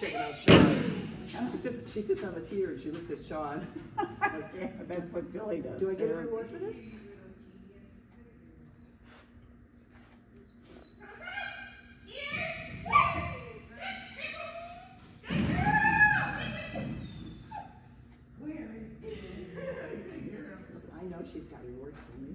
checking out Sean. She sits, she sits on the teeter and she looks at Sean. Okay, that's what Billy does. Do I get a reward for this? I know she's got rewards for me.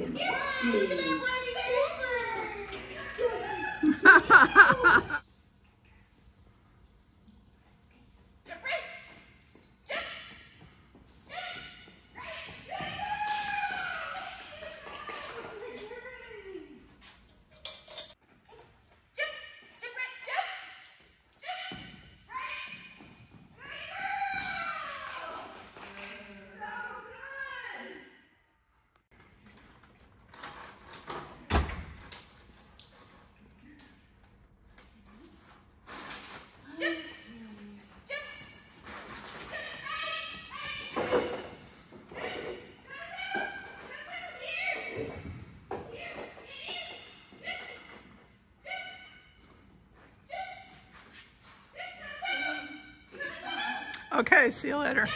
Yeah. Mm. Okay, see you later.